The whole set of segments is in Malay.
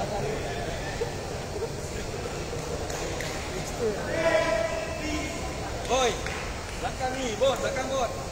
Boy, belakang ni, bot, belakang bot.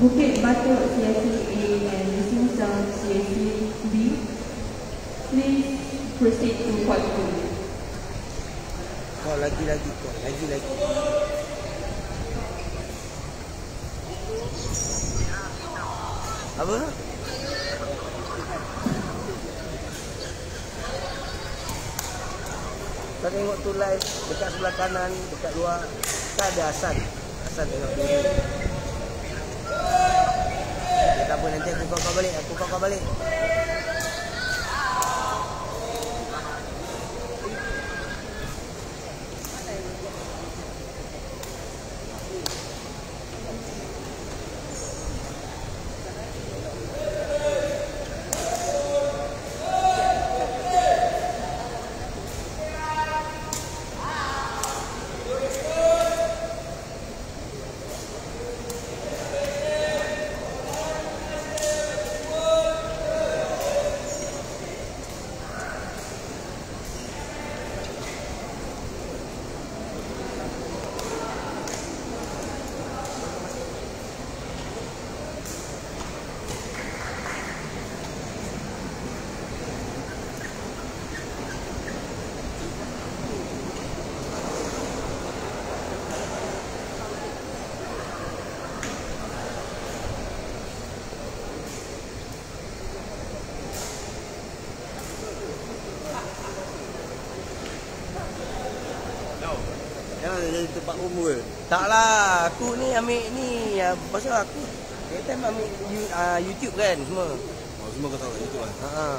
Bukit Batok CIC A and Wising Sound B. Please proceed to court room. Kau lagi-lagi kau. Lagi-lagi. Apa? Kau tengok tu live dekat sebelah kanan, dekat luar. Tak ada Hasan. Hasan tengok dulu. Apa nanti aku call kau balik. Aku call kau balik. Umur. Taklah, aku ni ambil ni ya, pasal aku that time ambil uh, YouTube kan semua. Oh, semua kau tahu kat YouTube kan? Ha. Eh,